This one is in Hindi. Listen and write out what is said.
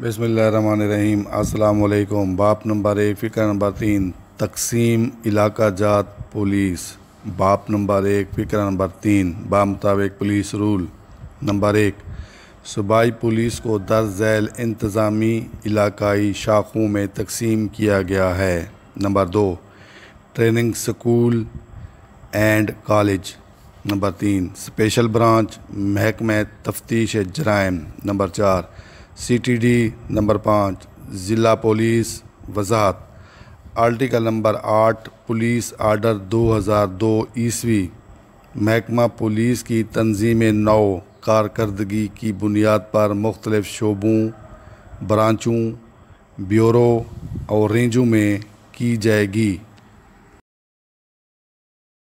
बसमीम अल्लाम बाप नंबर एक, फ़िक्र नंबर तीन, तकसीम इलाका जात पुलिस। बाप नंबर एक, फ़िक्र नंबर तीन, बा मुताबिक पुलिस रूल। नंबर एक, सूबाई पुलिस को दर्ज झैल इंतज़ामी इलाकाई शाखों में तकसीम किया गया है। नंबर दो, training school and college. Number तीन, स्पेशल ब्रांच, महकमे तफ्तीश जराइम नंबर चार सी टी डी नंबर पाँच, ज़िला पुलिस, वजाहत। आर्टिकल नंबर आठ, पुलिस आर्डर दो हज़ार दो ईस्वी। महकमा पुलिस की तंजीम नौ, कारकर्दगी की बुनियाद पर मुख्तलिफ़ शोबों, ब्रांचों, ब्यूरो और रेंजों में की जाएगी।